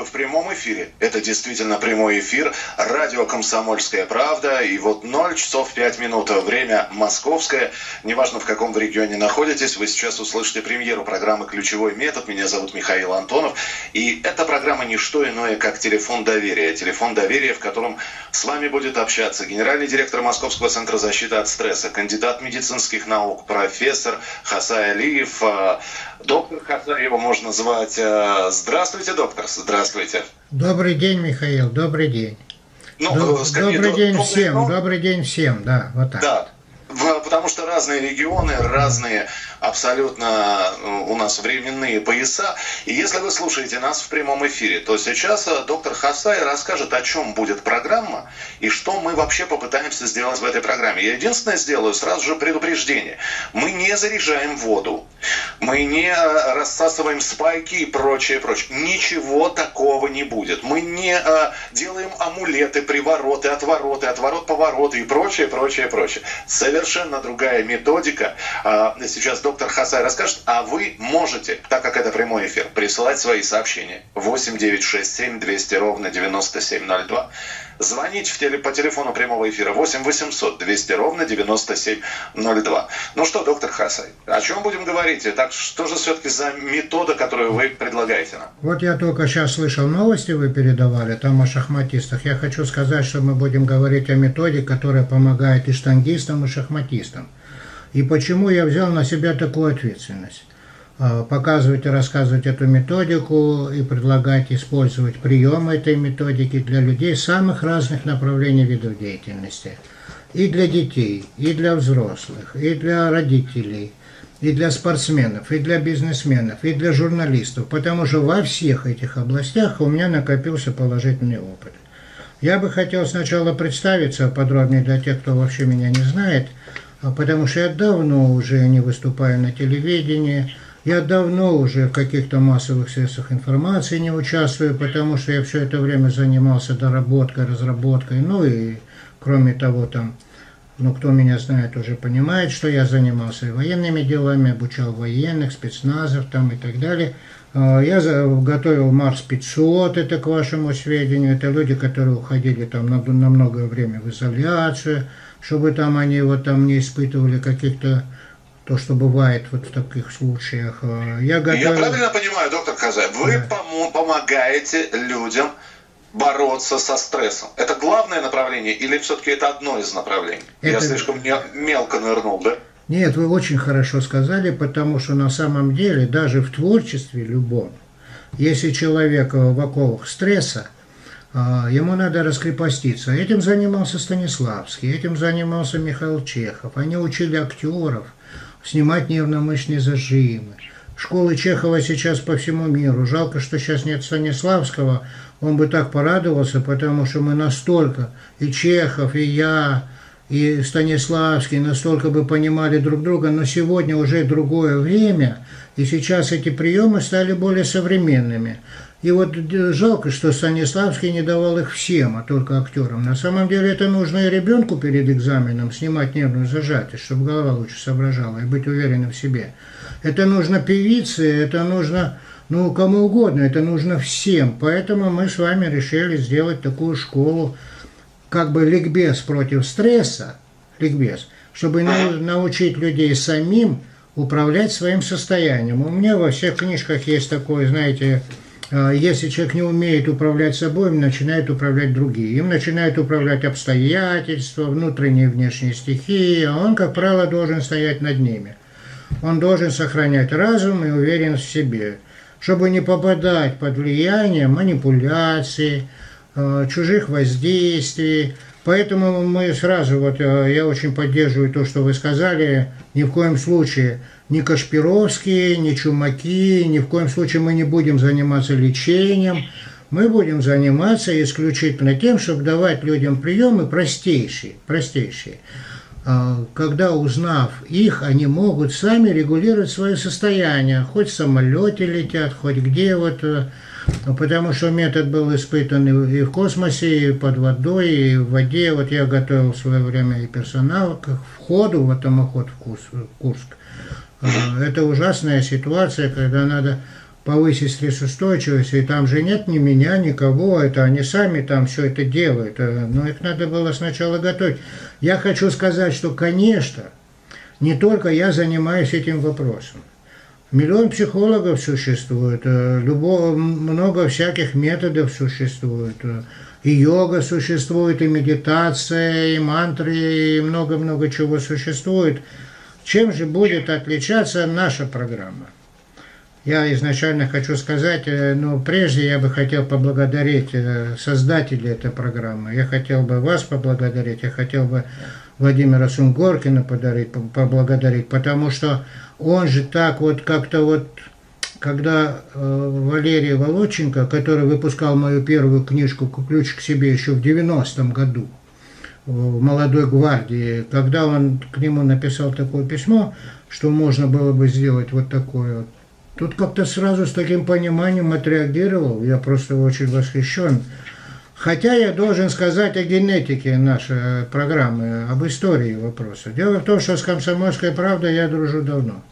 вы в прямом эфире. Это действительно прямой эфир. Радио «Комсомольская правда». И вот 0 часов 5 минут. Время московское. Неважно, в каком вы регионе находитесь, вы сейчас услышите премьеру программы «Ключевой метод». Меня зовут Михаил Антонов. И эта программа не что иное, как телефон доверия. Телефон доверия, в котором с вами будет общаться генеральный директор Московского центра защиты от стресса, кандидат медицинских наук, профессор Хасай Алиев, а, доктор Хасай его можно звать. А, здравствуйте, доктор. Здравствуйте. Добрый день, Михаил. Добрый день. Ну, Доб- скорее, добрый день добрый, всем. Но... Добрый день всем. Да, вот так. Да потому что разные регионы, разные абсолютно э, у нас временные пояса. И если вы слушаете нас в прямом эфире, то сейчас э, доктор Хасай расскажет, о чем будет программа и что мы вообще попытаемся сделать в этой программе. Я единственное сделаю сразу же предупреждение. Мы не заряжаем воду, мы не э, рассасываем спайки и прочее, прочее. Ничего такого не будет. Мы не делаем амулеты, привороты, отвороты, отворот-повороты и прочее, прочее, прочее. Совершенно другая методика. А, сейчас доктор Хасай расскажет, а вы можете, так как это прямой эфир, присылать свои сообщения 8 9 6 7 200 ровно 9702. Звонить в теле, по телефону прямого эфира 8 800 200 ровно 9702. Ну что, доктор Хасай, о чем будем говорить? Так что же все-таки за метода, которую вы предлагаете нам? Вот я только сейчас слышал новости, вы передавали, там о шахматистах. Я хочу сказать, что мы будем говорить о методе, которая помогает и штангистам, и шахматистам. И почему я взял на себя такую ответственность? А, показывать и рассказывать эту методику и предлагать использовать приемы этой методики для людей самых разных направлений видов деятельности. И для детей, и для взрослых, и для родителей, и для спортсменов, и для бизнесменов, и для журналистов, потому что во всех этих областях у меня накопился положительный опыт. Я бы хотел сначала представиться подробнее для тех, кто вообще меня не знает – потому что я давно уже не выступаю на телевидении, я давно уже в каких-то массовых средствах информации не участвую, потому что я все это время занимался доработкой, разработкой, ну и кроме того там, ну кто меня знает уже понимает, что я занимался военными делами, обучал военных, спецназов там и так далее. А, я готовил Марс 500, это к вашему сведению, это люди, которые уходили там на, на многое время в изоляцию, чтобы там они вот там не испытывали каких-то то, что бывает вот в таких случаях. Э, я, готовил... Я правильно понимаю, доктор Казай, вы да. пом- помогаете людям бороться со стрессом. Это главное направление или все-таки это одно из направлений? Это... Я слишком мелко нырнул, да? Нет, вы очень хорошо сказали, потому что на самом деле даже в творчестве любом, если человек в оковах стресса, а, ему надо раскрепоститься. Этим занимался Станиславский, этим занимался Михаил Чехов. Они учили актеров снимать нервно-мышечные зажимы. Школы Чехова сейчас по всему миру. Жалко, что сейчас нет Станиславского. Он бы так порадовался, потому что мы настолько, и Чехов, и я, и Станиславский настолько бы понимали друг друга, но сегодня уже другое время, и сейчас эти приемы стали более современными. И вот жалко, что Станиславский не давал их всем, а только актерам. На самом деле это нужно и ребенку перед экзаменом снимать нервную зажатость, чтобы голова лучше соображала и быть уверенным в себе. Это нужно певице, это нужно, ну, кому угодно, это нужно всем. Поэтому мы с вами решили сделать такую школу, как бы ликбез против стресса, ликбез, чтобы научить людей самим управлять своим состоянием. У меня во всех книжках есть такое, знаете, если человек не умеет управлять собой, им начинает управлять другие. Им начинают управлять обстоятельства, внутренние и внешние стихии, а он, как правило, должен стоять над ними. Он должен сохранять разум и уверенность в себе, чтобы не попадать под влияние манипуляций, а, чужих воздействий. Поэтому мы сразу, вот а, я очень поддерживаю то, что вы сказали, ни в коем случае – ни Кашпировские, ни Чумаки, ни в коем случае мы не будем заниматься лечением. Мы будем заниматься исключительно тем, чтобы давать людям приемы простейшие, простейшие. А, когда узнав их, они могут сами регулировать свое состояние, хоть в самолете летят, хоть где вот, э, потому что метод был испытан и в космосе, и под водой, и в воде. Вот я готовил в свое время и персонал к входу в атомоход в Курск. Это ужасная ситуация, когда надо повысить стрессоустойчивость, и там же нет ни меня, никого, это они сами там все это делают, э, но их надо было сначала готовить. Я хочу сказать, что, конечно, не только я занимаюсь этим вопросом. Миллион психологов существует, э, любо, много всяких методов существует. Э, и йога существует, и медитация, и мантры, и много-много чего существует. Чем же будет отличаться наша программа? Я изначально хочу сказать, э, но прежде я бы хотел поблагодарить создателей этой программы. Я хотел бы вас поблагодарить, я хотел бы Владимира Сунгоркина подарить, поблагодарить, потому что он же так вот как-то вот, когда э, Валерий Волоченко, который выпускал мою первую книжку «Ключ к себе» еще в 90-м году, в молодой гвардии, когда он к нему написал такое письмо, что можно было бы сделать вот такое. Тут как-то сразу с таким пониманием отреагировал, я просто очень восхищен. Хотя я должен сказать о генетике нашей программы, об истории вопроса. Дело в том, что с «Комсомольской правдой» я дружу давно.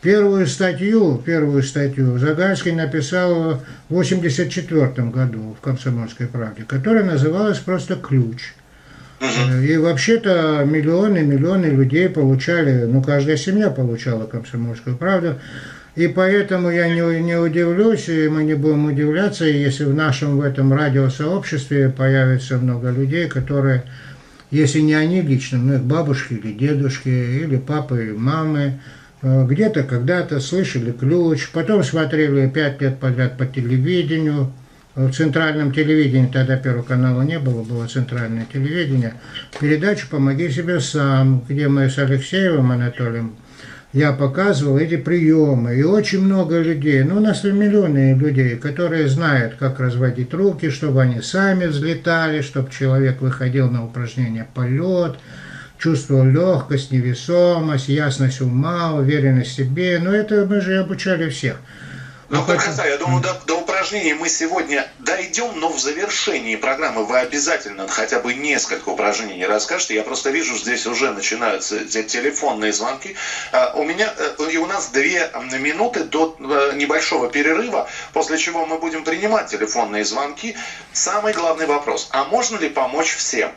Первую статью, первую статью Загальский написал в 1984 году в «Комсомольской правде», которая называлась просто «Ключ». И вообще-то миллионы, миллионы людей получали, ну, каждая семья получала «Комсомольскую правду». И поэтому я не, не удивлюсь, и мы не будем удивляться, если в нашем в этом радиосообществе появится много людей, которые, если не они лично, но их бабушки или дедушки, или папы и мамы, Э, где-то когда-то слышали ключ, потом смотрели пять лет подряд по телевидению, в центральном телевидении, тогда первого канала не было, было центральное телевидение, передачу «Помоги себе сам», где мы с Алексеевым Анатолием, я показывал эти приемы, и очень много людей, ну, у нас миллионы людей, которые знают, как разводить руки, чтобы они сами взлетали, чтобы человек выходил на упражнение «Полет», чувствовал легкость, невесомость, ясность ума, уверенность в себе. Но это мы же обучали всех. Ну, а поэтому... я думаю, до, до упражнений мы сегодня дойдем, но в завершении программы вы обязательно хотя бы несколько упражнений расскажете. Я просто вижу, здесь уже начинаются телефонные звонки. А, у меня э, и у нас две минуты до э, небольшого перерыва, после чего мы будем принимать телефонные звонки. Самый главный вопрос, а можно ли помочь всем?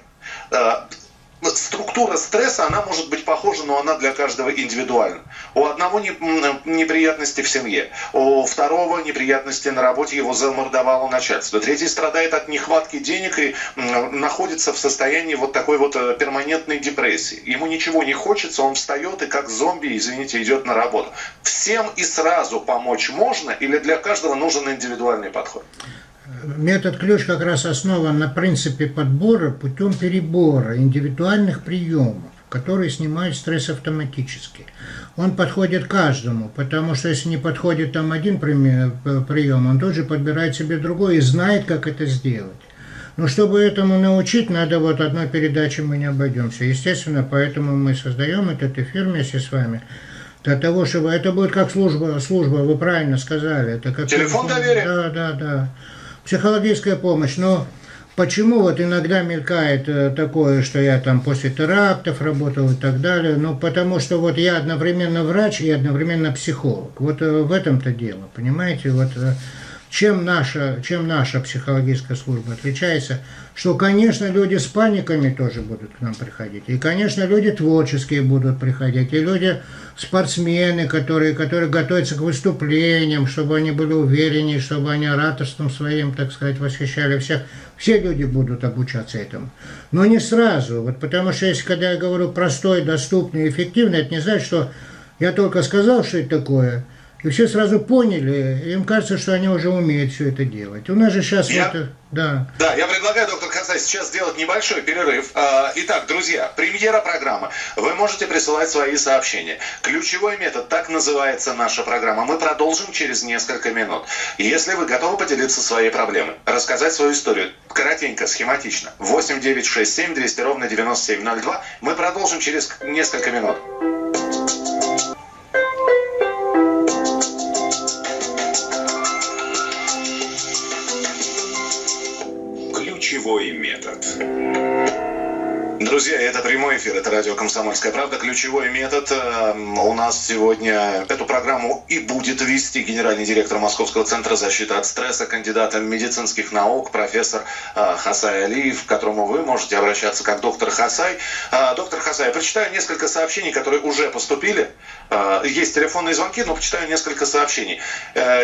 Э, структура стресса, она может быть похожа, но она для каждого индивидуальна. У одного неприятности в семье, у второго неприятности на работе, его замордовало начальство. Третий страдает от нехватки денег и находится в состоянии вот такой вот э, перманентной депрессии. Ему ничего не хочется, он встает и как зомби, извините, идет на работу. Всем и сразу помочь можно или для каждого нужен индивидуальный подход? Метод ключ как раз основан на принципе подбора путем перебора индивидуальных приемов, которые снимают стресс автоматически. Он подходит каждому, потому что если не подходит там один прием, он тоже подбирает себе другой и знает, как это сделать. Но чтобы этому научить, надо вот одной передачи мы не обойдемся. Естественно, поэтому мы создаем этот эфир вместе с вами. Для того, чтобы это будет как служба, служба, вы правильно сказали. Это как телефон доверия. Да, да, да психологическая помощь, но почему вот иногда мелькает э, такое, что я там после терактов работал и так далее, ну потому что вот я одновременно врач и одновременно психолог. Вот э, в этом-то дело, понимаете, вот э, чем наша, чем наша психологическая служба отличается, что, конечно, люди с паниками тоже будут к нам приходить. И, конечно, люди творческие будут приходить. И люди, спортсмены, которые, которые готовятся к выступлениям, чтобы они были увереннее, чтобы они ораторством своим, так сказать, восхищали всех. Все люди будут обучаться этому. Но не сразу. Вот потому что, если когда я говорю простой, доступный, эффективный, это не значит, что я только сказал, что это такое – и все сразу поняли, им кажется, что они уже умеют все это делать. У нас же сейчас я, это... Да. да, я предлагаю, доктор Казай, сейчас сделать небольшой перерыв. А, итак, друзья, премьера программы. Вы можете присылать свои сообщения. Ключевой метод, так называется наша программа. Мы продолжим через несколько минут. Если вы готовы поделиться своей проблемой, рассказать свою историю, коротенько, схематично, 8 9 6 7 200 ровно 9702, мы продолжим через несколько минут. Ключевой метод. Друзья, это прямой эфир, это радио «Комсомольская правда». Ключевой метод э, у нас сегодня эту программу и будет вести генеральный директор Московского центра защиты от стресса, кандидат медицинских наук, профессор э, Хасай Алиев, к которому вы можете обращаться как доктор Хасай. Э, доктор Хасай, я прочитаю несколько сообщений, которые уже поступили. Есть телефонные звонки, но почитаю несколько сообщений.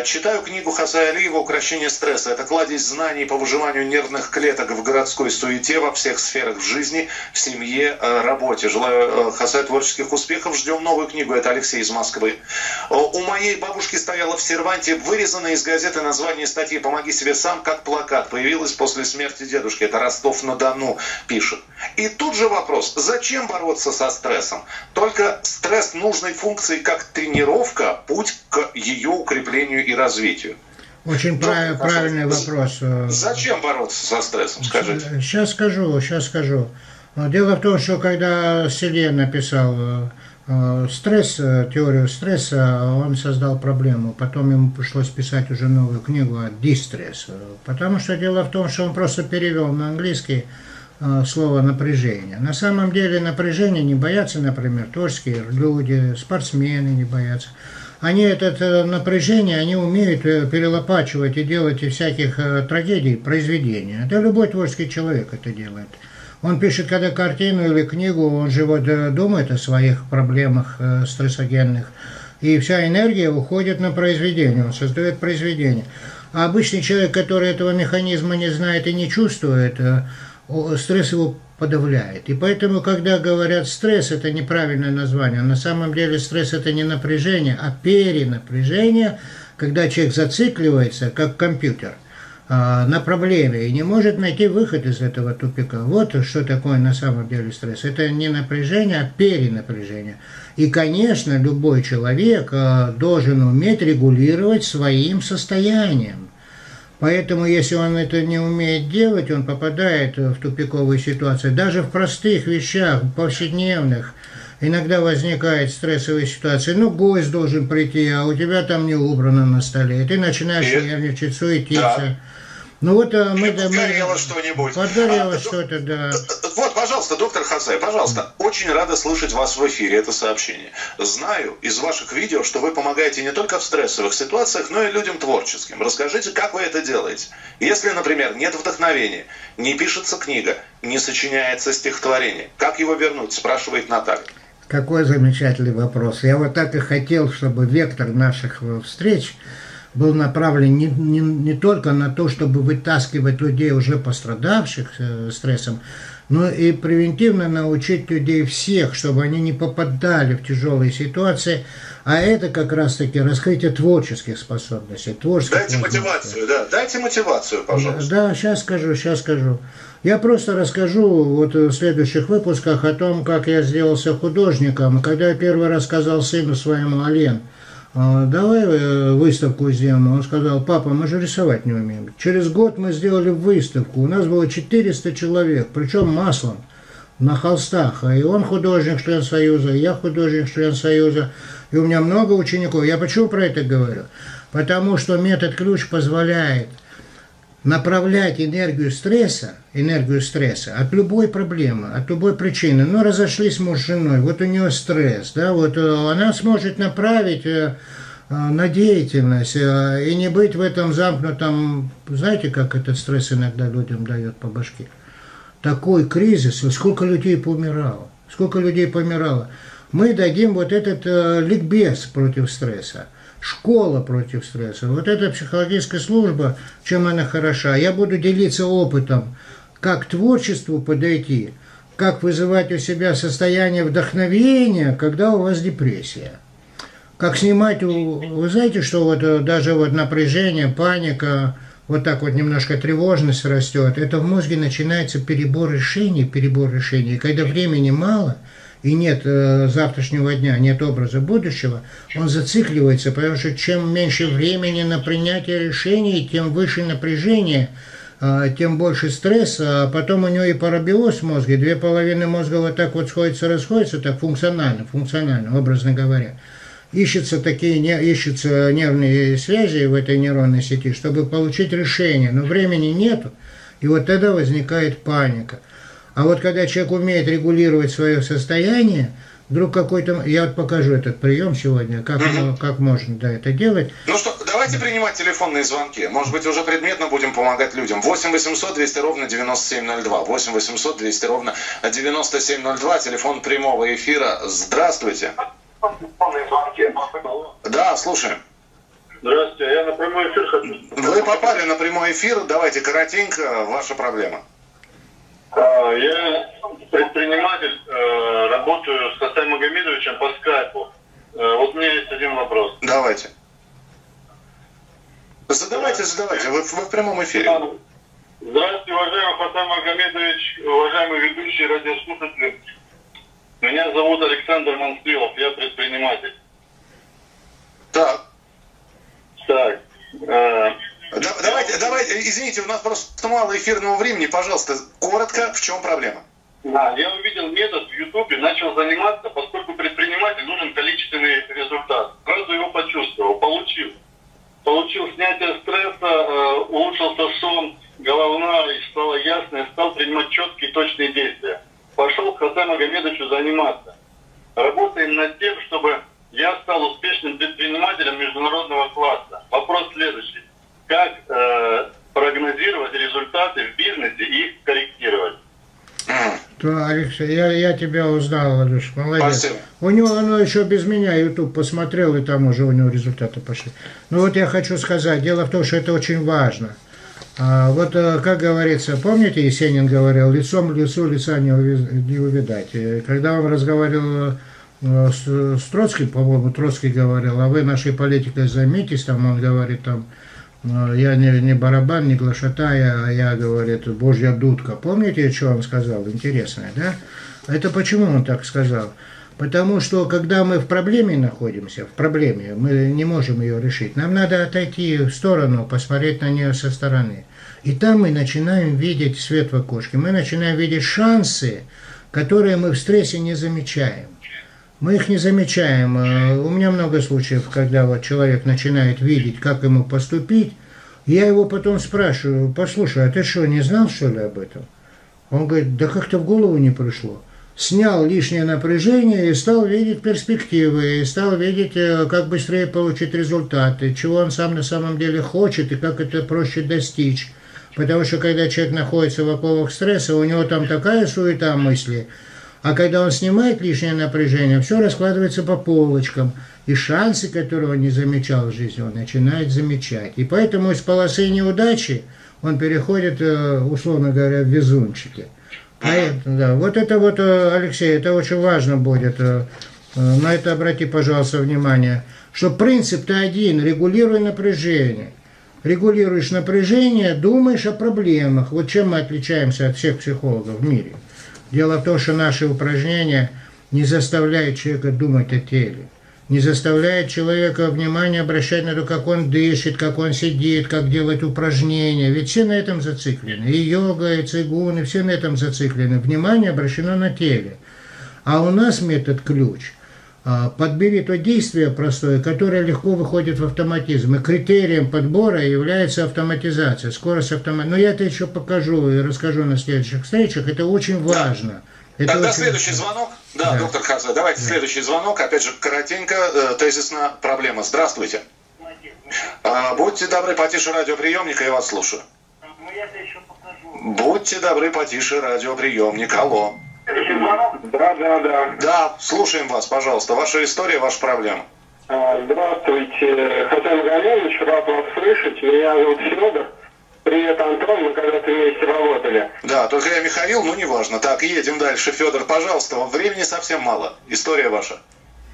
Читаю книгу Хасая Алиева «Укращение стресса». Это кладезь знаний по выживанию нервных клеток в городской суете во всех сферах жизни – в семье, э, работе. Желаю э, Хасай творческих успехов. Ждем новую книгу. Это Алексей из Москвы. Э, у моей бабушки стояла в серванте вырезанная из газеты название статьи «Помоги себе сам» как плакат. Появилась после смерти дедушки. Это Ростов-на-Дону пишет. И тут же вопрос. Зачем бороться со стрессом? Только стресс нужной функции как тренировка, путь к ее укреплению и развитию. Очень ну, прав, правильный вопрос. Зачем бороться со стрессом, скажите? Сейчас скажу, сейчас скажу. Дело в том, что когда Селен написал э, э, стресс, э, теорию стресса, он создал проблему. Потом ему пришлось писать уже новую книгу о дистресс. Потому что дело в том, что он просто перевел на английский слово напряжение. На самом деле напряжение не боятся, например, творческие люди, спортсмены не боятся. Они это напряжение, они умеют перелопачивать и делать из всяких трагедий произведения. Да любой творческий человек это делает. Он пишет, когда картину или книгу, он же вот э, думает о своих проблемах э, стрессогенных. И вся энергия уходит на произведение, он создает произведение. А обычный человек, который этого механизма не знает и не чувствует, э, стресс его подавляет. И поэтому, когда говорят стресс, это неправильное название. На самом деле стресс это не напряжение, а перенапряжение, когда человек зацикливается, как компьютер – на проблеме и не может найти выход из этого тупика. Вот что такое на самом деле стресс. Это не напряжение, а перенапряжение. И, конечно, любой человек а, должен уметь регулировать своим состоянием. Поэтому, если он это не умеет делать, он попадает в тупиковую ситуацию. Даже в простых вещах, повседневных, иногда возникает стрессовая ситуация. Ну, гость должен прийти, а у тебя там не убрано на столе. И ты начинаешь нервничать, суетиться. Да. Ну вот а, мы... Подгорело мы, что-нибудь. Подгорело а, что-то, да. Вот, пожалуйста, доктор Хасай, пожалуйста. Очень рада слышать вас в эфире, это сообщение. Знаю из ваших видео, что вы помогаете не только в стрессовых ситуациях, но и людям творческим. Расскажите, как вы это делаете? Если, например, нет вдохновения, не пишется книга, не сочиняется стихотворение, как его вернуть, спрашивает Наталья. Какой замечательный вопрос. Я вот так и хотел, чтобы вектор наших встреч был направлен не, не, не только на то, чтобы вытаскивать людей, уже пострадавших э, стрессом, но и превентивно научить людей всех, чтобы они не попадали в тяжелые ситуации, а это как раз-таки раскрытие творческих способностей. Творческих дайте мотивацию, да, дайте мотивацию, пожалуйста. Да, сейчас скажу, сейчас скажу. Я просто расскажу вот в следующих выпусках о том, как я сделался художником. Когда я первый раз сказал сыну своему Олен, давай э, выставку сделаем. Он сказал, папа, мы же рисовать не умеем. Через год мы сделали выставку. У нас было 400 человек, причем маслом, на холстах. И он художник, член Союза, и я художник, член Союза. И у меня много учеников. Я почему про это говорю? Потому что метод ключ позволяет направлять энергию стресса, энергию стресса от любой проблемы, от любой причины. Ну, разошлись муж с женой, вот у нее стресс, да, вот э, она сможет направить э, э, на деятельность и не быть в этом замкнутом, знаете, как этот стресс иногда людям дает по башке. Такой кризис, сколько людей помирало, сколько людей помирало. Мы дадим вот этот ликбез против стресса школа против стресса. Вот эта психологическая служба, чем она хороша. Я буду делиться опытом, как к творчеству подойти, как вызывать у себя состояние вдохновения, когда у вас депрессия. Как снимать, вы знаете, что вот э, даже вот напряжение, паника, вот так вот немножко тревожность растет, это в мозге начинается перебор решений, перебор решений. Когда времени мало – и нет э, завтрашнего дня, нет образа будущего, он зацикливается, потому что чем меньше времени на принятие решений, тем выше напряжение, э, тем больше стресса, а потом у него и парабиоз в мозге, две половины мозга вот так вот сходятся, расходятся, так функционально, функционально, образно говоря. Ищутся такие, ищутся нервные связи в этой нейронной сети, чтобы получить решение, но времени нету, и вот тогда возникает паника – А вот когда человек умеет регулировать свое состояние, вдруг какой-то... Я вот покажу этот прием сегодня, как, угу. как можно да, это делать. Ну что, давайте принимать телефонные звонки. Может быть, уже предметно будем помогать людям. 8 800 200 ровно 9702. 8 800 200 ровно 9702. Телефон прямого эфира. Здравствуйте. Да, слушаем. Здравствуйте, я на прямой эфир хочу. Вы попали на прямой эфир. Давайте коротенько, ваша проблема. А, я предприниматель, э, работаю с Хасай Магомедовичем по скайпу. Э, вот у меня есть один вопрос. Давайте. Задавайте, задавайте. Вы, вы в прямом эфире. Здравствуйте, уважаемый Хасай Магомедович, уважаемые ведущие радиослушатели. Меня зовут Александр Мансвилов, я предприниматель. Так. Так. Э, давайте, давайте, извините, у нас просто мало эфирного времени, пожалуйста, коротко, в чем проблема? Да, я увидел метод в Ютубе, начал заниматься, поскольку предприниматель нужен количественный результат. Сразу его почувствовал, получил. Получил снятие стресса, э, улучшился сон, головная, ясно, и стал принимать четкие точные действия. Пошел к Хасэ Магомедовичу заниматься. Работаем над тем, чтобы я стал успешным предпринимателем международного класса. Вопрос следующий. Как э, прогнозировать результаты в бизнесе и их корректировать? Да, Алексей, я, я тебя узнал, Алеш, молодец. Спасибо. У него оно еще без меня, YouTube посмотрел, и там уже у него результаты пошли. Ну вот я хочу сказать, дело в том, что это очень важно. А, вот, э, как говорится, помните, Есенин говорил, лицом лицу лица не, не увидать. Когда он разговаривал э, с, с Троцким, по-моему, Троцкий говорил, а вы нашей политикой займитесь, там он говорит, там, «Э, я не, не барабан, не глашатая, а я, говорит, божья дудка. Помните, что он сказал? Интересное, да? Это почему он так сказал? Потому что, когда мы в проблеме находимся, в проблеме, мы не можем ее решить, нам надо отойти в сторону, посмотреть на нее со стороны. И там мы начинаем видеть свет в окошке, мы начинаем видеть шансы, которые мы в стрессе не замечаем. Мы их не замечаем. Э, у меня много случаев, когда вот человек начинает видеть, как ему поступить. Я его потом спрашиваю, послушай, а ты что, не знал, что ли, об этом? Он говорит, да как-то в голову не пришло. Снял лишнее напряжение и стал видеть перспективы, и стал видеть, э, как быстрее получить результаты, чего он сам на самом деле хочет и как это проще достичь. Потому что когда человек находится в оковах стресса, у него там такая суета мысли, а когда он снимает лишнее напряжение, все раскладывается по полочкам, и шансы, которые он не замечал в жизни, он начинает замечать. И поэтому из полосы неудачи он переходит, э, условно говоря, в везунчики. А это, да, вот это вот, э, Алексей, это очень важно будет. Э, на это обрати, пожалуйста, внимание. Что принцип-то один, регулируй напряжение регулируешь напряжение, думаешь о проблемах. Вот чем мы отличаемся от всех психологов в мире. Дело в том, что наши упражнения не заставляют человека думать о теле, не заставляют человека внимание обращать на то, как он дышит, как он сидит, как делать упражнения. Ведь все на этом зациклены. И йога, и цигун, и все на этом зациклены. Внимание обращено на теле. А у нас метод ключ – подбери то действие простое, которое легко выходит в автоматизм. И критерием подбора является автоматизация, скорость автоматизации. Но я это еще покажу и расскажу на следующих встречах. Это очень важно. Это Тогда очень следующий важно. звонок. Да, да. доктор Хаза, давайте да. следующий звонок. Опять же, коротенько, э, тезисно проблема. Здравствуйте. А, будьте добры, потише радиоприемника, я вас слушаю. Будьте добры, потише радиоприемник. Алло. Да, да, да. Да, слушаем вас, пожалуйста. Ваша история, ваша проблема. Здравствуйте, Хасан Галеевич, рад вас слышать. Меня зовут Федор. Привет, Антон, мы когда-то вместе работали. Да, только я Михаил, ну неважно. Так, едем дальше. Федор, пожалуйста, времени совсем мало. История ваша.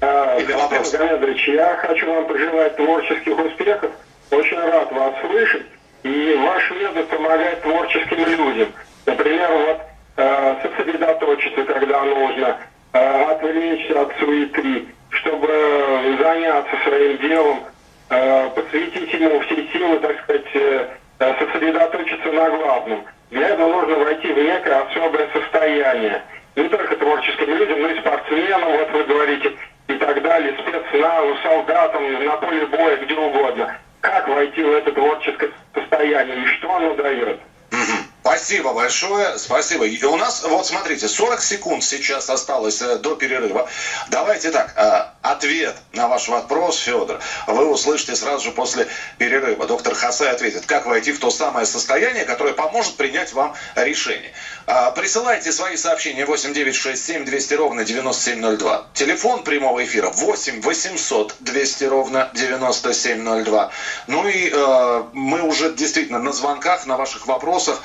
А, Или вопрос? Галеевич, я хочу вам пожелать творческих успехов. Очень рад вас слышать. И ваш метод помогает творческим людям. Например, вот Э, сосредоточиться, когда нужно, э, отвлечься от суеты, чтобы заняться своим делом, э, посвятить ему все силы, так сказать, сосредоточиться на главном. Для этого нужно войти в некое особое состояние. Не только творческим людям, но и спортсменам, вот вы говорите, и так далее, спецназу, солдатам, на поле боя, где угодно. Как войти в это творческое состояние и что оно дает? Спасибо большое, спасибо. И у нас, вот смотрите, 40 секунд сейчас осталось э, до перерыва. Давайте так, э, ответ на ваш вопрос, Федор, вы услышите сразу же после перерыва. Доктор Хасай ответит, как войти в то самое состояние, которое поможет принять вам решение. Э, присылайте свои сообщения 8967 200 ровно 9702. Телефон прямого эфира 8 800 200 ровно 9702. Ну и э, мы уже действительно на звонках, на ваших вопросах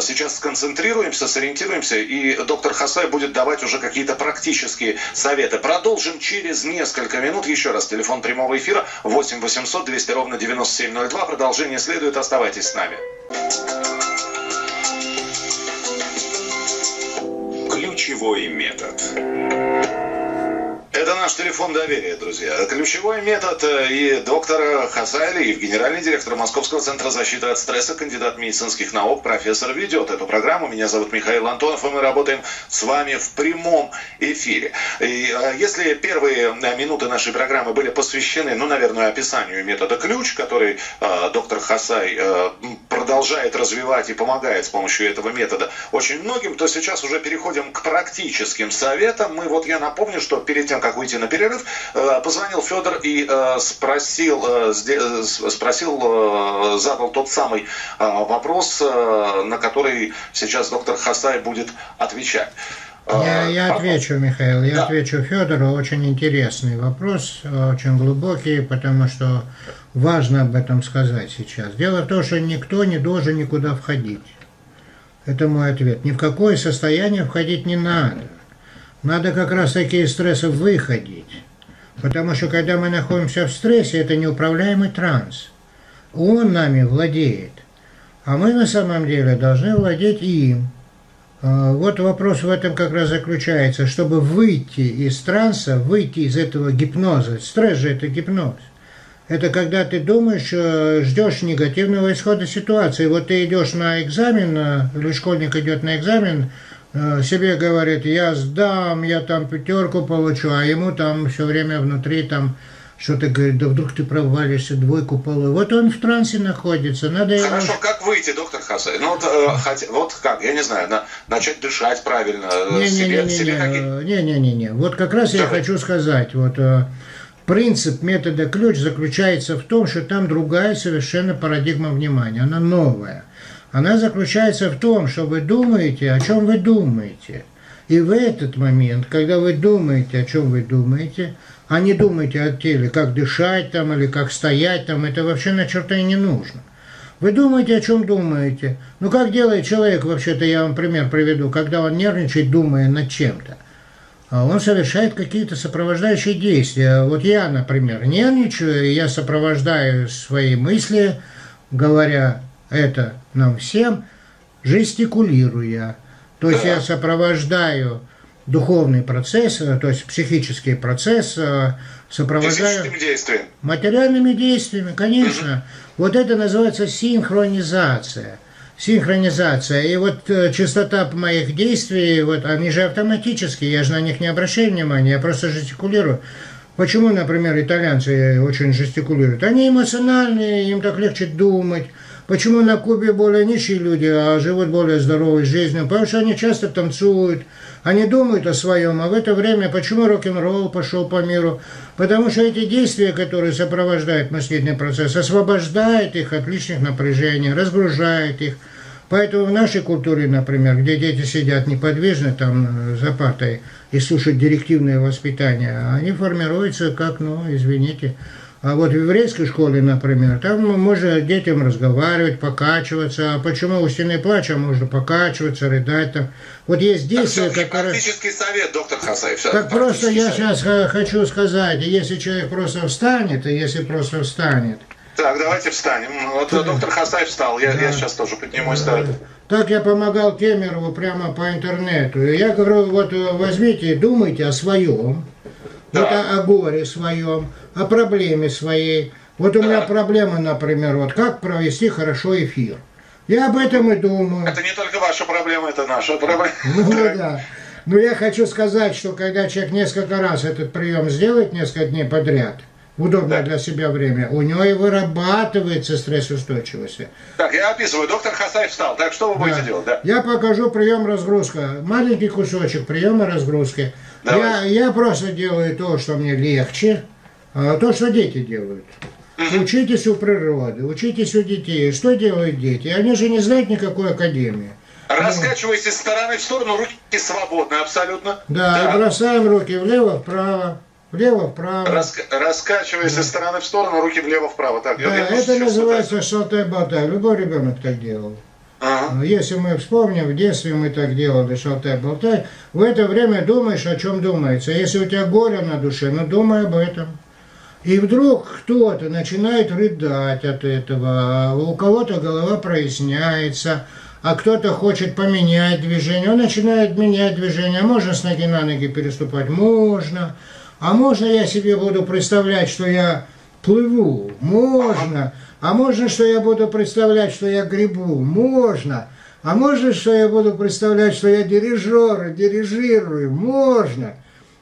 сейчас сконцентрируемся, сориентируемся, и доктор Хасай будет давать уже какие-то практические советы. Продолжим через несколько минут. Еще раз, телефон прямого эфира 8 800 200 ровно 9702. Продолжение следует. Оставайтесь с нами. Ключевой метод. Это наш телефон доверия, друзья. Ключевой метод э, и доктор Хасайлиев, генеральный директор Московского центра защиты от стресса, кандидат медицинских наук, профессор, ведет эту программу. Меня зовут Михаил Антонов, и мы работаем с вами в прямом эфире. И э, если первые э, минуты нашей программы были посвящены, ну, наверное, описанию метода ключ, который э, доктор Хасай э, продолжает развивать и помогает с помощью этого метода очень многим, то сейчас уже переходим к практическим советам. Мы вот я напомню, что перед тем, как выйти на перерыв, э, позвонил Федор и э, спросил, э, спросил, задал тот самый вопрос, на который сейчас доктор Хасай будет отвечать. Я, я отвечу, Михаил, я да. отвечу Федору. Очень интересный вопрос, очень глубокий, потому что важно об этом сказать сейчас. Дело в том, что никто не должен никуда входить. Это мой ответ. Ни в какое состояние входить не надо. Надо как раз такие стрессы выходить. Потому что когда мы находимся в стрессе, это неуправляемый транс. Он нами владеет. А мы на самом деле должны владеть им. А, вот вопрос в этом как раз заключается, чтобы выйти из транса, выйти из этого гипноза. Стресс же это гипноз. Это когда ты думаешь, э, ждешь негативного исхода ситуации. Вот ты идешь на экзамен, э, или школьник идет на экзамен, Э, себе говорит, я сдам, я там пятерку получу, а ему там все время внутри там что-то говорит, да вдруг ты провалишься, двойку полу. Вот он в трансе находится. Надо Хорошо, ему... как выйти, доктор Хасай? Ну, вот, э, хотя, вот как, я не знаю, на, начать дышать правильно, не, не, себе, не, не, себе не, не, не, не, не. Вот как раз Давай. я хочу сказать, вот э, принцип метода ключ заключается в том, что там другая совершенно парадигма внимания, она новая. Она заключается в том, что вы думаете, о чем вы думаете. И в этот момент, когда вы думаете, о чем вы думаете, а не думаете о теле, как дышать там или как стоять там, это вообще на черта и не нужно. Вы думаете, о чем думаете. Ну, как делает человек, вообще-то я вам пример приведу, когда он нервничает, думая над чем-то. А он совершает какие-то сопровождающие действия. Вот я, например, нервничаю, и я сопровождаю свои мысли, говоря это нам всем, жестикулируя. То есть я сопровождаю духовный процесс, э, то есть психический процесс, э, сопровождаю материальными действиями, конечно. Угу. Вот это называется синхронизация. Синхронизация. И вот э, частота моих действий, вот они же автоматические, я же на них не обращаю внимания, я просто жестикулирую. Почему, например, итальянцы очень жестикулируют? Они эмоциональные, им так легче думать. Почему на Кубе более нищие люди, а живут более здоровой жизнью? Потому что они часто танцуют, они думают о своем. А в это время почему рок-н-ролл пошел по миру? Потому что эти действия, которые сопровождают мыслительный процесс, освобождают их от лишних напряжений, разгружают их. Поэтому в нашей культуре, например, где дети сидят неподвижно там за партой и слушают директивное воспитание, они формируются как, ну, извините, а вот в еврейской школе, например, там можно детям разговаривать, покачиваться. А почему у стены плача можно покачиваться, рыдать там? Вот есть действия, так, которые... Практический совет, доктор Хасаев. Так просто я совет. сейчас хочу сказать, если человек просто встанет, и если просто встанет, так, давайте встанем. Вот да. доктор Хасай встал, я, да. я сейчас тоже поднимусь. Да. Так я помогал Кемерову прямо по интернету. И я говорю, вот возьмите, думайте о своем, да. вот о, о горе своем, о проблеме своей. Вот у да. меня проблема, например, вот как провести хорошо эфир. Я об этом и думаю. Это не только ваша проблема, это наша проблема. Ну да. Но я хочу сказать, что когда человек несколько раз этот прием сделает, несколько дней подряд, удобное да. для себя время, у него и вырабатывается стрессоустойчивость. Так, я описываю. Доктор Хасай встал. Так, что вы будете да. делать? Да. Я покажу прием разгрузка. Маленький кусочек приема разгрузки. Я, я просто делаю то, что мне легче, а то, что дети делают. Учитесь у природы, учитесь у детей. Что делают дети? Они же не знают никакой академии. Раскачивайся с стороны в сторону, руки свободны абсолютно. Да, да. бросаем руки влево-вправо. Влево-вправо. Рас, раскачивайся да. с стороны в сторону, руки влево-вправо. Так, да, я это называется шалтай-болтай. Любой ребенок так делал. Ага. Если мы вспомним, в детстве мы так делали, шалтай-болтай, в это время думаешь, о чем думается. Если у тебя горе на душе, ну думай об этом. И вдруг кто-то начинает рыдать от этого, у кого-то голова проясняется, а кто-то хочет поменять движение, он начинает менять движение. Можно с ноги на ноги переступать? Можно. А можно я себе буду представлять, что я плыву? Можно. А можно, что я буду представлять, что я грибу? Можно. А можно, что я буду представлять, что я дирижер, дирижирую? Можно.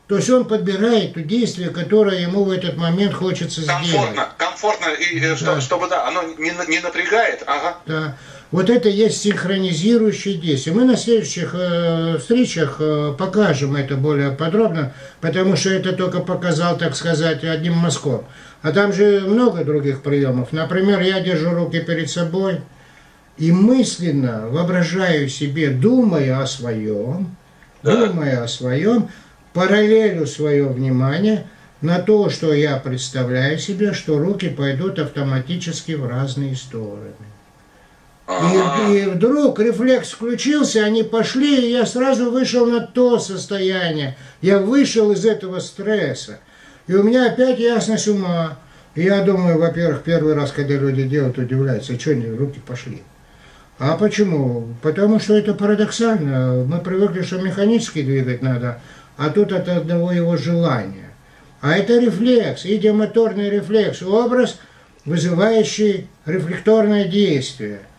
То есть он подбирает то действие, которое ему в этот момент хочется комфортно, сделать. Комфортно, комфортно, и э, да. чтобы, да, оно не, не напрягает. Ага. Да. Вот это есть синхронизирующее действие. Мы на следующих э, встречах э, покажем это более подробно, потому что это только показал, так сказать, одним мазком. А там же много других приемов. Например, я держу руки перед собой и мысленно воображаю себе, думая о своем, да. думая о своем, параллелю свое внимание на то, что я представляю себе, что руки пойдут автоматически в разные стороны. И, и вдруг рефлекс включился, они пошли, и я сразу вышел на то состояние. Я вышел из этого стресса. И у меня опять ясность ума. И я думаю, во-первых, первый раз, когда люди делают, удивляются, что они руки пошли. А почему? Потому что это парадоксально. Мы привыкли, что механически двигать надо, а тут от одного его желания. А это рефлекс, идиомоторный рефлекс, образ, вызывающий рефлекторное действие –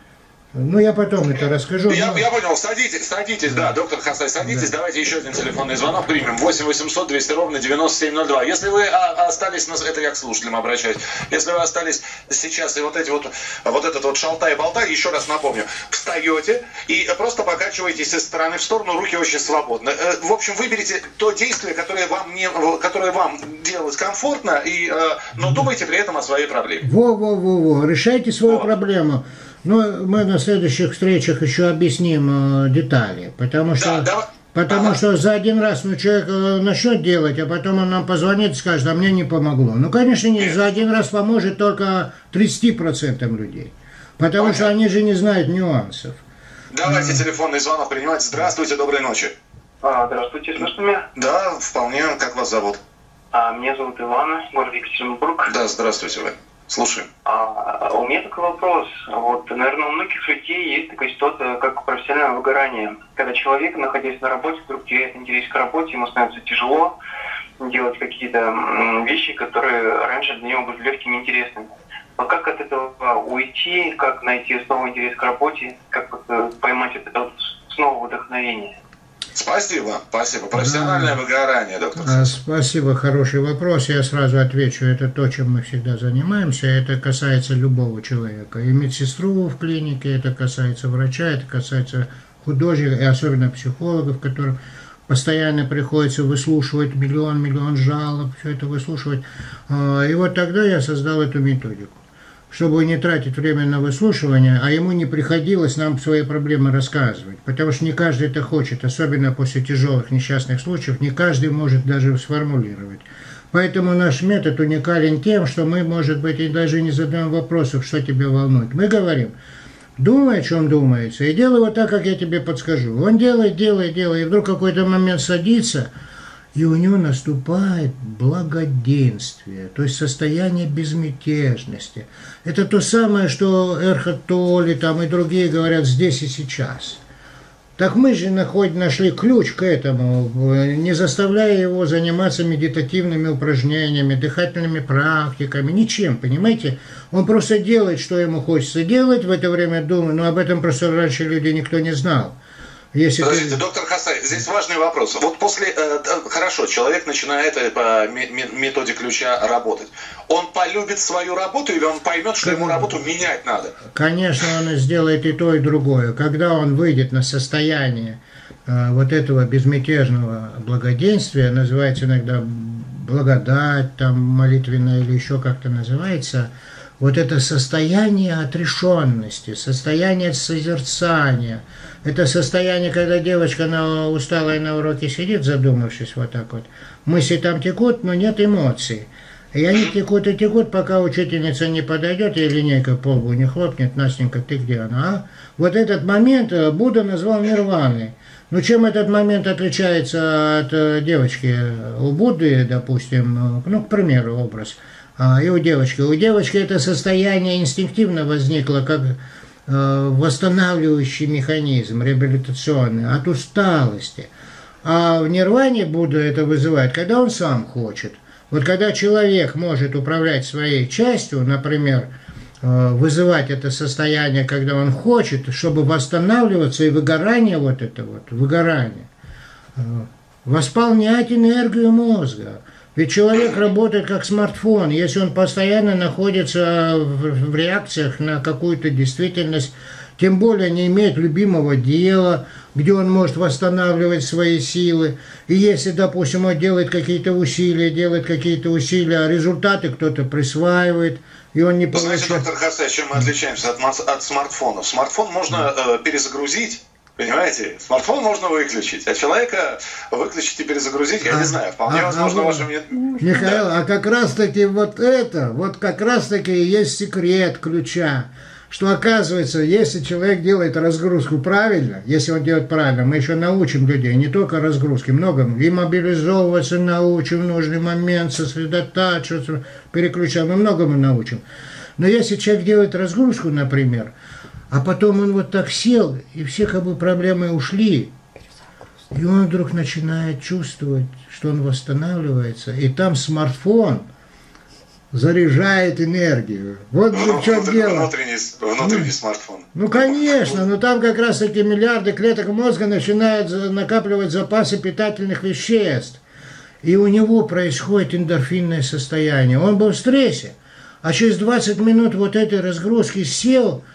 ну, я потом это расскажу. Я, но... я понял. Садитесь, садитесь, да, да доктор Хасай, садитесь. Да. Давайте еще один телефонный звонок примем. 8 800 200 ровно 9702. Если вы а, остались, это я к слушателям обращаюсь, если вы остались сейчас и вот эти вот, вот этот вот шалтай-болтай, еще раз напомню, встаете и просто покачиваетесь из стороны в сторону, руки очень свободны. Э, в общем, выберите то действие, которое вам, не, которое вам делать комфортно, и, э, но думайте при этом о своей проблеме. Во-во-во-во, решайте свою вот. проблему. Ну, мы на следующих встречах еще объясним э, детали, потому что... Да, да. Потому ага. что за один раз ну, человек э, начнет делать, а потом он нам позвонит и скажет, а мне не помогло. Ну, конечно, не, за один раз поможет только 30% людей. Потому Понятно. что они же не знают нюансов. Давайте а. телефонный звонок принимать. Здравствуйте, доброй ночи. А, здравствуйте, слышно меня? Да, вполне. Как вас зовут? А, меня зовут Иван, город Екатеринбург. Да, здравствуйте, Иван. Слушаем. А, у меня такой вопрос. Вот, наверное, у многих людей есть такая ситуация, как профессиональное выгорание. Когда человек, находясь на работе, вдруг теряет интерес к работе, ему становится тяжело делать какие-то вещи, которые раньше для него были легкими и интересными. Но как от этого уйти, как найти снова интерес к работе, как вот э, поймать это снова вдохновение? Спасибо, спасибо. Профессиональное да. выгорание, доктор. А, спасибо, хороший вопрос. Я сразу отвечу. Это то, чем мы всегда занимаемся. Это касается любого человека. И медсестру в клинике, это касается врача, это касается художников, и особенно психологов, которым постоянно приходится выслушивать миллион-миллион жалоб, все это выслушивать. А, и вот тогда я создал эту методику чтобы не тратить время на выслушивание, а ему не приходилось нам свои проблемы рассказывать. Потому что не каждый это хочет, особенно после тяжелых несчастных случаев, не каждый может даже сформулировать. Поэтому наш метод уникален тем, что мы, может быть, и даже не задаем вопросов, что тебя волнует. Мы говорим, думай, о чем думается, и делай вот так, как я тебе подскажу. Он делает, делает, делает, и вдруг какой-то момент садится – и у него наступает благоденствие, то есть состояние безмятежности. Это то самое, что Эрхат Толли там и другие говорят здесь и сейчас. Так мы же находим, нашли ключ к этому, не заставляя его заниматься медитативными упражнениями, дыхательными практиками, ничем, понимаете? Он просто делает, что ему хочется делать, в это время думает, но об этом просто раньше люди никто не знал. Если Подождите, ты... доктор Хасай, здесь важный вопрос. Вот после, э, хорошо, человек начинает э, по методе ключа работать. Он полюбит свою работу или он поймет, что ему работу менять надо? Конечно, он сделает и то, и другое. Когда он выйдет на состояние э, вот этого безмятежного благоденствия, называется иногда благодать, там молитвенная или еще как-то называется, вот это состояние отрешенности, состояние созерцания, это состояние, когда девочка на, усталая на уроке сидит, задумавшись вот так вот, мысли там текут, но нет эмоций. И они текут и текут, пока учительница не подойдет и линейка по лбу не хлопнет, Настенька, ты где она? А? Вот этот момент э, Будда назвал нирваной. Ну, чем этот момент отличается от э, девочки? У Будды, допустим, э, ну, к примеру, образ – а, и у девочки. У девочки это состояние инстинктивно возникло как э, восстанавливающий механизм, реабилитационный, от усталости. А в нирване Будда это вызывает, когда он сам хочет. Вот когда человек может управлять своей частью, например, э, вызывать это состояние, когда он хочет, чтобы восстанавливаться и выгорание вот это вот, выгорание, э, восполнять энергию мозга – ведь человек работает как смартфон. Если он постоянно находится в, реакциях на какую-то действительность, тем более не имеет любимого дела, где он может восстанавливать свои силы. И если, допустим, он делает какие-то усилия, делает какие-то усилия, а результаты кто-то присваивает, и он не получает... Знаете, доктор Хасай, чем мы отличаемся от, от смартфонов? Смартфон можно э, перезагрузить, Понимаете? Смартфон можно выключить, а человека выключить и перезагрузить, я а, не знаю, вполне а, возможно, а, вашим... Михаил, да. а как раз-таки вот это, вот как раз-таки есть секрет ключа, что оказывается, если человек делает разгрузку правильно, если он делает правильно, мы еще научим людей, не только разгрузки, многому, и мобилизовываться научим в нужный момент, сосредотачиваться, переключать, мы многому научим. Но если человек делает разгрузку, например, а потом он вот так сел, и все как бы проблемы ушли. И он вдруг начинает чувствовать, что он восстанавливается. И там смартфон заряжает энергию. Вот ну, в чем дело. Внутренний, внутренний ну, смартфон. Ну, конечно, но там как раз эти миллиарды клеток мозга начинают накапливать запасы питательных веществ. И у него происходит эндорфинное состояние. Он был в стрессе. А через 20 минут вот этой разгрузки сел –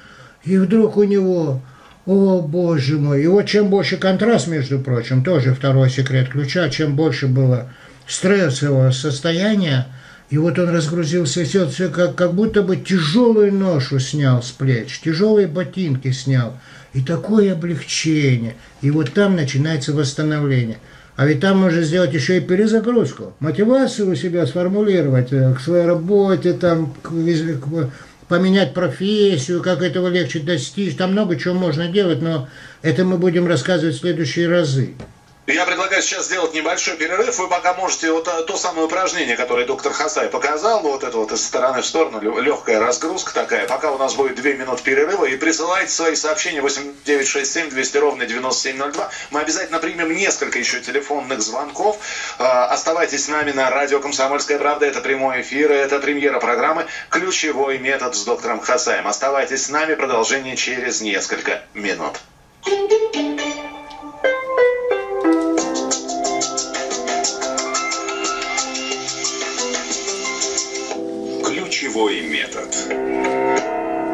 и вдруг у него, о боже мой, и вот чем больше контраст, между прочим, тоже второй секрет ключа, чем больше было стрессового состояния, и вот он разгрузился, сел, все как, как будто бы тяжелую ношу снял с плеч, тяжелые ботинки снял. И такое облегчение. И вот там начинается восстановление. А ведь там можно сделать еще и перезагрузку. Мотивацию у себя сформулировать э, к своей работе, там, к, к поменять профессию, как этого легче достичь. Там много чего можно делать, но это мы будем рассказывать в следующие разы. Я предлагаю сейчас сделать небольшой перерыв. Вы пока можете вот а, то самое упражнение, которое доктор Хасай показал, вот это вот из стороны в сторону, легкая разгрузка такая. Пока у нас будет 2 минуты перерыва. И присылайте свои сообщения 8967 200 ровно 9702. Мы обязательно примем несколько еще телефонных звонков. А, оставайтесь с нами на радио «Комсомольская правда». Это прямой эфир, это премьера программы «Ключевой метод» с доктором Хасаем. Оставайтесь с нами. Продолжение через несколько минут. Ключевой метод.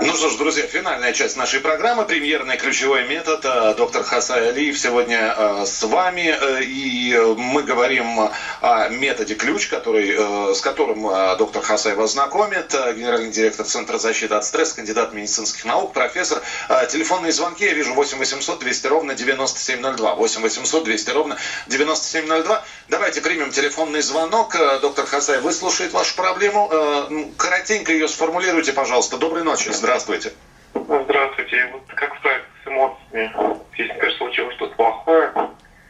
Ну что ж, друзья, финальная часть нашей программы, премьерный ключевой метод. Э, доктор Хасай Алиев сегодня э, с вами. Э, и мы говорим о методе ключ, который, с которым доктор Хасай вас знакомит. Генеральный директор Центра защиты от стресса, кандидат медицинских наук, профессор. Телефонные звонки я вижу 8 800 200 ровно 9702. 8 800 200 ровно 9702. Давайте примем телефонный звонок. Доктор Хасай выслушает вашу проблему. Коротенько ее сформулируйте, пожалуйста. Доброй ночи. Здравствуйте. Здравствуйте. Вот как справиться с эмоциями, если, конечно, случилось что-то плохое?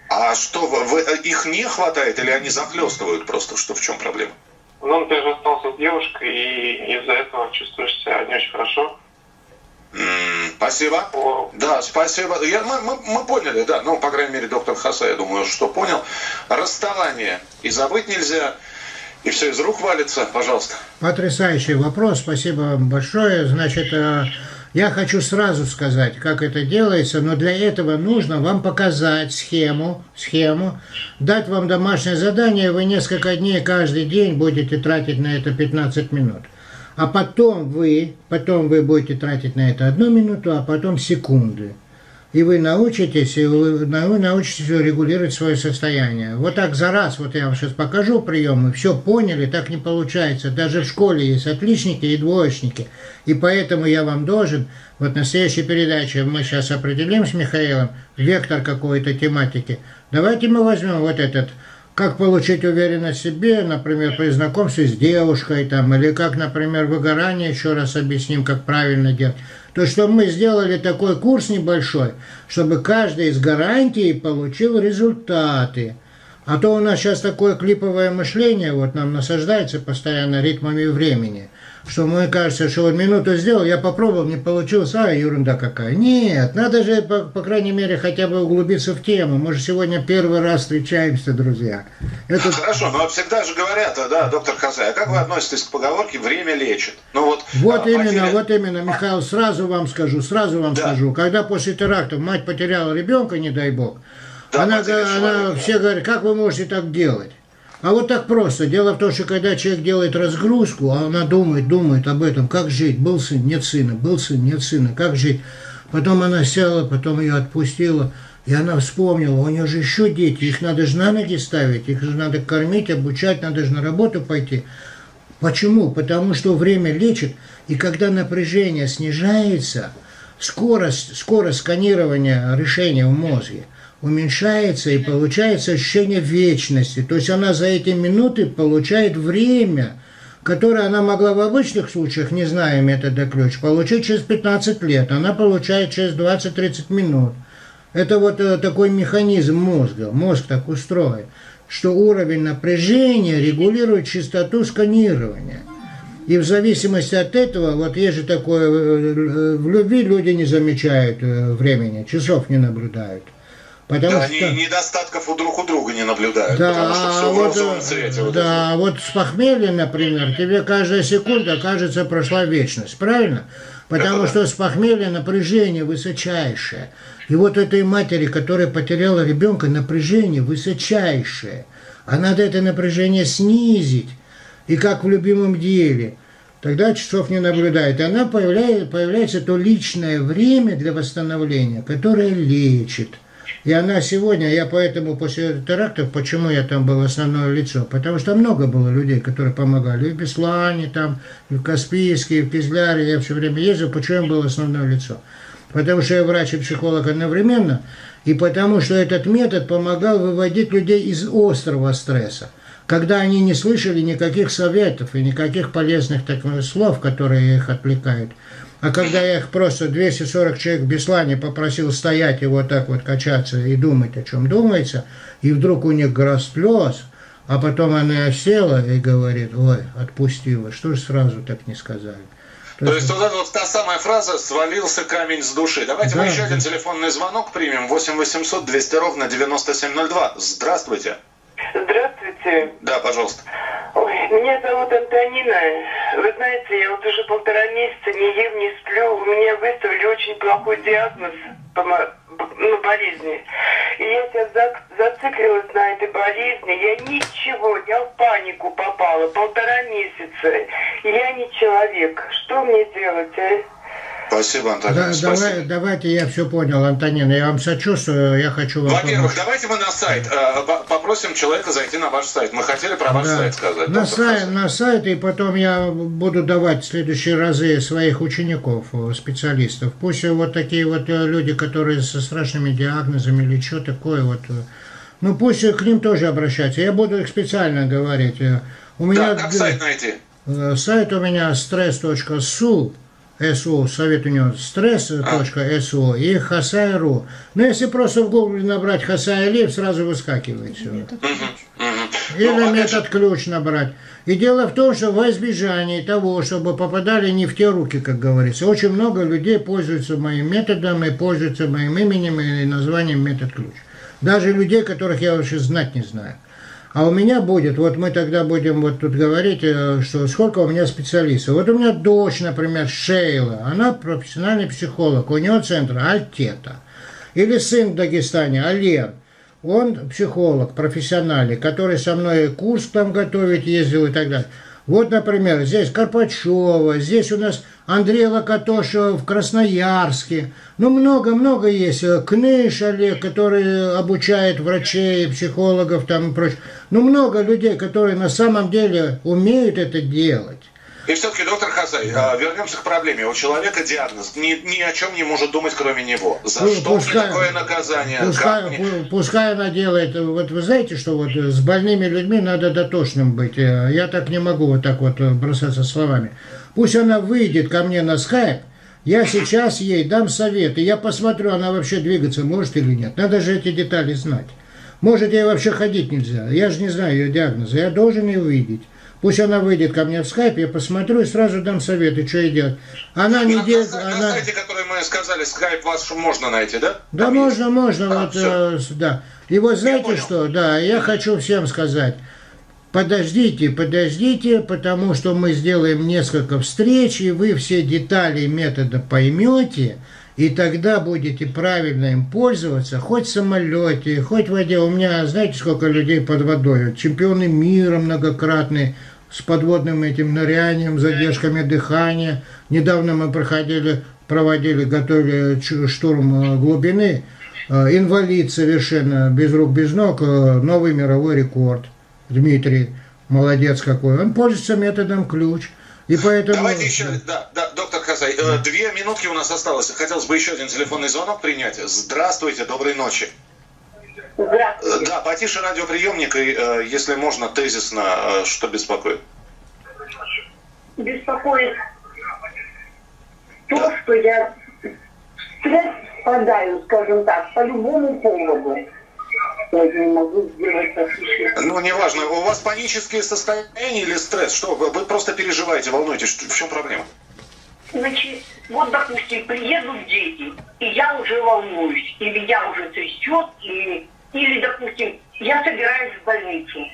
А что, вы, их не хватает или они захлестывают просто? Что в чем проблема? Ну, например, остался с девушкой, и из-за этого чувствуешь себя не очень хорошо. Спасибо. Да, спасибо. Я, мы, мы, мы поняли, да. Ну, по крайней мере, доктор Хаса, я думаю, что понял. Расставание и забыть нельзя и все из рук валится, пожалуйста. Потрясающий вопрос, спасибо вам большое. Значит, э, Я хочу сразу сказать, как это делается, но для этого нужно вам показать схему, схему, дать вам домашнее задание, вы несколько дней каждый день будете тратить на это 15 минут. А потом вы, потом вы будете тратить на это одну минуту, а потом секунды и вы научитесь, и вы, научитесь регулировать свое состояние. Вот так за раз, вот я вам сейчас покажу приемы, все поняли, так не получается. Даже в школе есть отличники и двоечники. И поэтому я вам должен, вот на следующей передаче мы сейчас определим с Михаилом вектор какой-то тематики. Давайте мы возьмем вот этот как получить уверенность в себе, например, при знакомстве с девушкой, там, или как, например, выгорание, еще раз объясним, как правильно делать. То, что мы сделали такой курс небольшой, чтобы каждый из гарантий получил результаты. А то у нас сейчас такое клиповое мышление, вот нам насаждается постоянно ритмами времени – что мне кажется, что вот минуту сделал, я попробовал, не получилось, а ерунда какая. Нет, надо же, по, по крайней мере, хотя бы углубиться в тему. Мы же сегодня первый раз встречаемся, друзья. Это... Хорошо, но всегда же говорят, да, доктор Хазай, а как вы относитесь к поговорке «время лечит»? Ну вот, вот а, именно, потеря... вот именно, Михаил, сразу вам скажу, сразу вам да. скажу. Когда после теракта мать потеряла ребенка, не дай бог, да, она, она все говорят, как вы можете так делать? А вот так просто. Дело в том, что когда человек делает разгрузку, а она думает, думает об этом, как жить, был сын, нет сына, был сын, нет сына, как жить. Потом она села, потом ее отпустила, и она вспомнила, у нее же еще дети, их надо же на ноги ставить, их же надо кормить, обучать, надо же на работу пойти. Почему? Потому что время лечит, и когда напряжение снижается, скорость, скорость сканирования решения в мозге – уменьшается и получается ощущение вечности. То есть она за эти минуты получает время, которое она могла в обычных случаях, не зная метода ключ, получить через 15 лет. Она получает через 20-30 минут. Это вот э, такой механизм мозга. Мозг так устроен, что уровень напряжения регулирует частоту сканирования. И в зависимости от этого, вот есть же такое, э, э, в любви люди не замечают времени, часов не наблюдают. Потому да, что... они недостатков у друг у друга не наблюдают, да, потому что все вот, в розовом цвете. Вот да, это. вот с похмельем, например, тебе каждая секунда кажется прошла вечность, правильно? Потому это что да. с похмелья напряжение высочайшее. И вот этой матери, которая потеряла ребенка, напряжение высочайшее. А надо это напряжение снизить. И как в любимом деле. Тогда часов не наблюдает. И она появляется, появляется то личное время для восстановления, которое лечит. И она сегодня, я поэтому после терактов, почему я там был основное лицо? Потому что много было людей, которые помогали. И в Беслане, там, и в Каспийске, и в Кизляре. Я все время ездил. Почему я был основное лицо? Потому что я врач и психолог одновременно. И потому что этот метод помогал выводить людей из острого стресса когда они не слышали никаких советов и никаких полезных так, слов, которые их отвлекают. А когда я их просто 240 человек в Беслане попросил стоять и вот так вот качаться и думать, о чем думается, и вдруг у них гора слез, а потом она села и говорит, ой, отпустила, что же сразу так не сказали. То, То есть вот эта вот та самая фраза «свалился камень с души». Давайте да, мы еще да. один телефонный звонок примем. 8 800 200 ровно 9702. Здравствуйте. Здравствуйте. Да, пожалуйста. Ой, меня зовут Антонина. Вы знаете, я вот уже полтора месяца не ем, не сплю. У меня выставили очень плохой диагноз по ну, болезни. И я сейчас зациклилась на этой болезни. Я ничего, я в панику попала. Полтора месяца. Я не человек. Что мне делать, а? Спасибо, Антонин. Да, спасибо. Давай, давайте, я все понял, Антонина, я вам сочувствую, я хочу вам Во-первых, помочь. давайте мы на сайт, э, попросим человека зайти на ваш сайт. Мы хотели про ваш да. сайт сказать. На сайт, на сайт, и потом я буду давать в следующие разы своих учеников, э, специалистов. Пусть вот такие вот э, люди, которые со страшными диагнозами или что такое, вот, ну пусть к ним тоже обращаться. Я буду их специально говорить. У меня... Да, как сайт найти? Сайт у меня stress.su СО, совет у него стресс.со и хасай.ру. Но если просто в гугле набрать хасай лев, сразу выскакивает все. Или ну, метод ключ набрать. И дело в том, что во избежание того, чтобы попадали не в те руки, как говорится, очень много людей пользуются моим методом и пользуются моим именем и названием метод ключ. Даже людей, которых я вообще знать не знаю. А у меня будет, вот мы тогда будем вот тут говорить, э, что сколько у меня специалистов. Вот у меня дочь, например, Шейла, она профессиональный психолог, у нее центр Альтета. Или сын в Дагестане, Олег. Он психолог профессиональный, который со мной курс там готовит, ездил и так далее. Вот, например, здесь Карпачева, здесь у нас Андрей Локотошев в Красноярске. Ну, много-много есть. Кныш Олег, который обучает врачей, психологов там и прочее. Ну, много людей, которые на самом деле умеют это делать. И все-таки, доктор Хазай, да. вернемся к проблеме. У человека диагноз. Ни, ни о чем не может думать, кроме него. За ну, что пускай, такое наказание? Пускай, мне... пускай она делает... Вот вы знаете, что вот с больными людьми надо дотошным быть. Я так не могу вот так вот бросаться словами. Пусть она выйдет ко мне на скайп, я сейчас ей дам совет, и я посмотрю, она вообще двигаться может или нет. Надо же эти детали знать. Может, ей вообще ходить нельзя. Я же не знаю ее диагноза. Я должен ее увидеть. Пусть она выйдет ко мне в скайп, я посмотрю и сразу дам советы, что идет. Она не делает... На, она... на сайте, который мы сказали, скайп вас можно найти, да? Да, Там можно, есть? можно. А, вот, э, да. И вот знаете что, да, я хочу всем сказать, подождите, подождите, потому что мы сделаем несколько встреч, и вы все детали метода поймете, и тогда будете правильно им пользоваться, хоть в самолете, хоть в воде. У меня, знаете, сколько людей под водой? Чемпионы мира многократные, с подводным этим нырянием, задержками дыхания. Недавно мы проходили, проводили, готовили штурм э, глубины. Э, инвалид совершенно, без рук, без ног, э, новый мировой рекорд. Дмитрий, молодец какой. Он пользуется методом ключ. И поэтому... Давайте еще, да, да, доктор Хазай, да. две минутки у нас осталось. Хотелось бы еще один телефонный звонок принять. Здравствуйте, доброй ночи. Здравствуйте. Да, потише радиоприемник, и, э, если можно, тезисно, э, что беспокоит? Беспокоит то, да. что я в стресс впадаю, скажем так, по любому поводу. Я не могу сделать Ну, неважно, у вас панические состояния или стресс? Что, вы просто переживаете, волнуетесь, в чем проблема? Значит, вот, допустим, приедут дети, и я уже волнуюсь, или я уже трясет, или или, допустим, я собираюсь в больницу.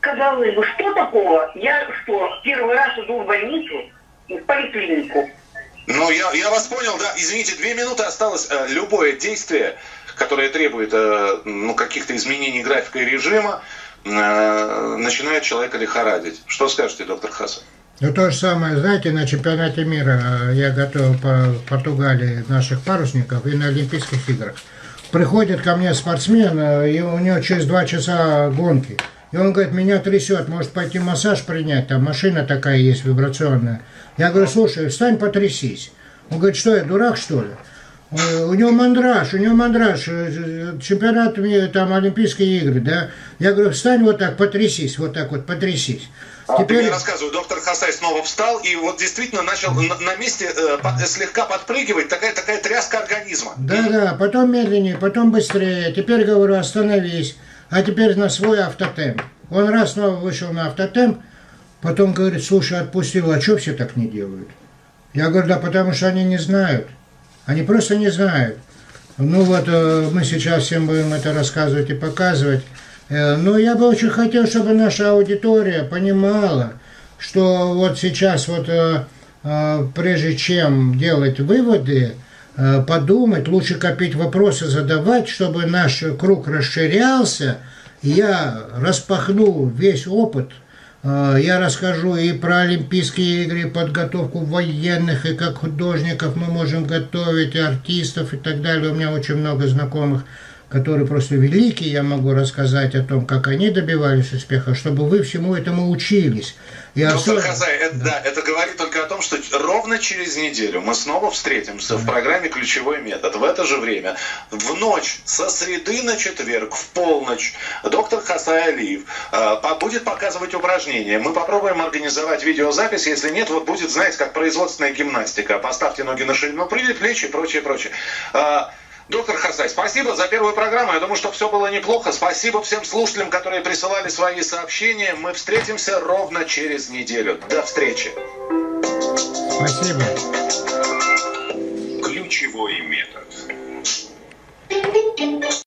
Казалось бы, что такого? Я что, первый раз иду в больницу, в поликлинику. Ну, я, я вас понял, да. Извините, две минуты осталось. Э, любое действие, которое требует э, ну, каких-то изменений графика и режима, э, начинает человека лихорадить. Что скажете, доктор Хасан? Ну, то же самое, знаете, на чемпионате мира я готовил по Португалии наших парусников и на Олимпийских играх. Приходит ко мне спортсмен, э, и у него через два часа гонки. И он говорит, меня трясет, может пойти массаж принять, там машина такая есть вибрационная. Я говорю, слушай, встань, потрясись. Он говорит, что я, дурак что ли? Э, у него мандраж, у него мандраж, э, чемпионат, там, Олимпийские игры, да. Я говорю, встань вот так, потрясись, вот так вот, потрясись. А Теперь... Я рассказываю, доктор Хасай снова встал и вот действительно начал на, месте э, слегка подпрыгивать, такая, такая тряска организма. Да-да, потом медленнее, потом быстрее. Теперь говорю, остановись. А теперь на свой автотемп. Он раз снова вышел на автотемп, потом говорит, слушай, отпустил, а что все так не делают? Я говорю, да потому что они не знают. Они просто не знают. Ну вот э, мы сейчас всем будем это рассказывать и показывать. Э, но я бы очень хотел, чтобы наша аудитория понимала, что вот сейчас вот э, прежде чем делать выводы, подумать, лучше копить вопросы, задавать, чтобы наш круг расширялся, я распахну весь опыт – я расскажу и про Олимпийские игры, подготовку военных, и как художников мы можем готовить, и артистов и так далее. У меня очень много знакомых которые просто великие, я могу рассказать о том, как они добивались успеха, чтобы вы всему этому учились. И Доктор особенно... Хазай, это, да. да, это говорит только о том, что ровно через неделю мы снова встретимся да. в программе «Ключевой метод». В это же время, в ночь, со среды на четверг, в полночь, доктор Хасай Алиев э, будет показывать упражнения. Мы попробуем организовать видеозапись. Если нет, вот будет, знаете, как производственная гимнастика. Поставьте ноги на ширину плечи и прочее, прочее. Э, Доктор Хасай, спасибо за первую программу. Я думаю, что все было неплохо. Спасибо всем слушателям, которые присылали свои сообщения. Мы встретимся ровно через неделю. До встречи. Спасибо. Ключевой метод.